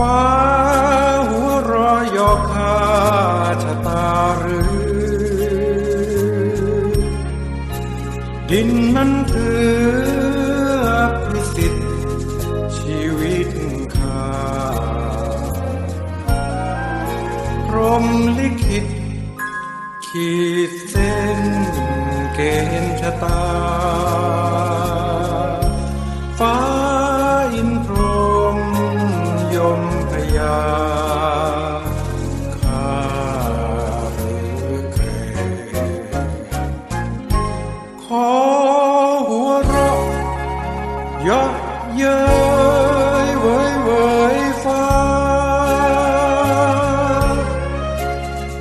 ฟ้าหัวรอยอกข้าชะตาหรือ ดินนั้นถือพิสิทธิ์ชีวิตข้าพรหมลิขิตขีดเส้นเกณฑ์ชะตา เยาะเย้ยเว้ยเว้ยฟ้า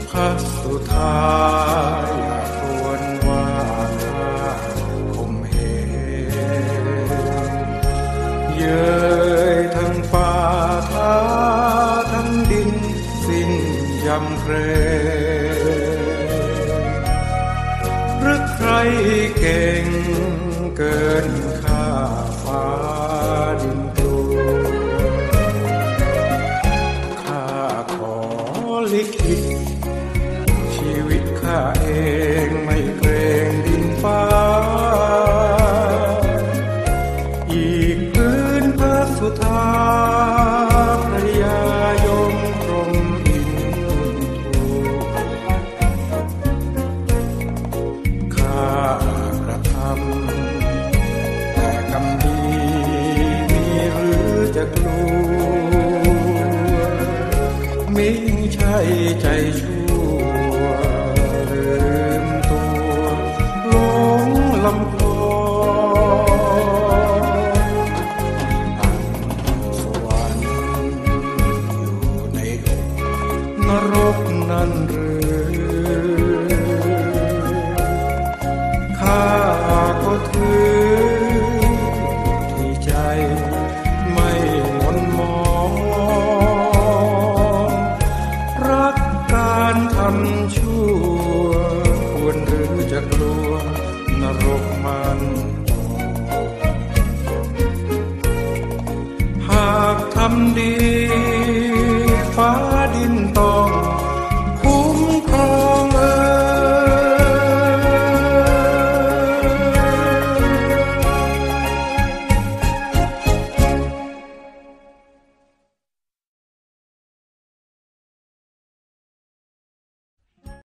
พระสุธาอยาครวญว่าข้าคมเหงเย้ยทั้งป่าท้าทั้งดินสิ้นยำเกรงหรือใครเก่งเกินข้า ฟ้าดินกลัวข้าขอลิขิตชีวิตข้าเอง ใช่ใจชั่วลืมตัวหลงลำคองอันสวรรค์อยู่ในนรก someday.